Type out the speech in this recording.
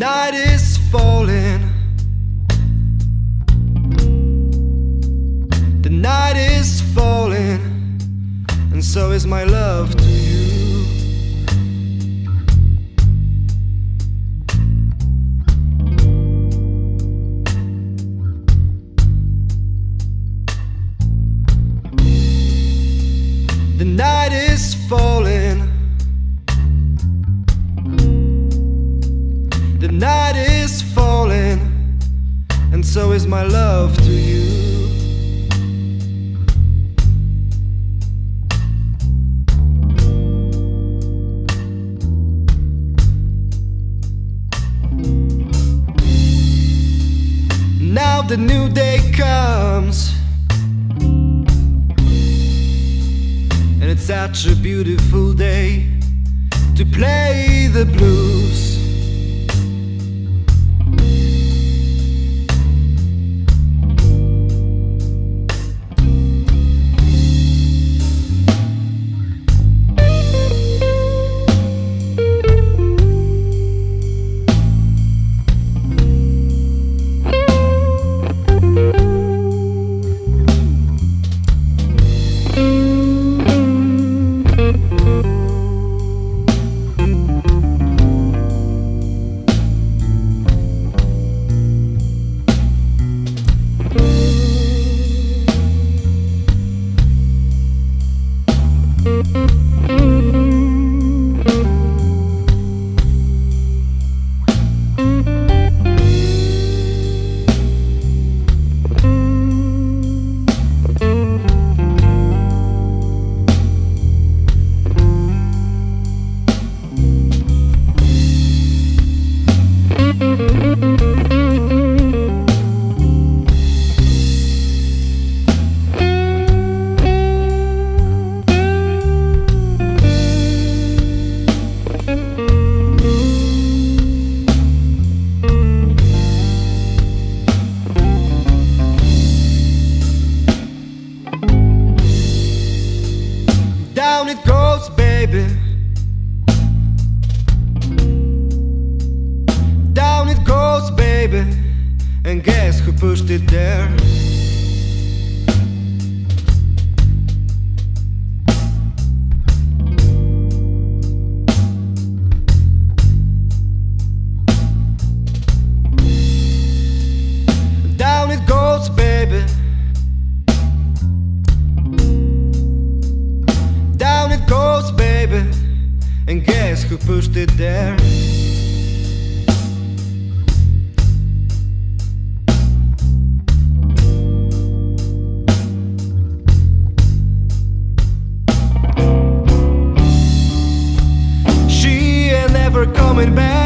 night is falling. The night is falling, and so is my love to you. The night is falling. so is my love to you. Now the new day comes, and it's such a beautiful day to play the blues. there. She ain't never coming back.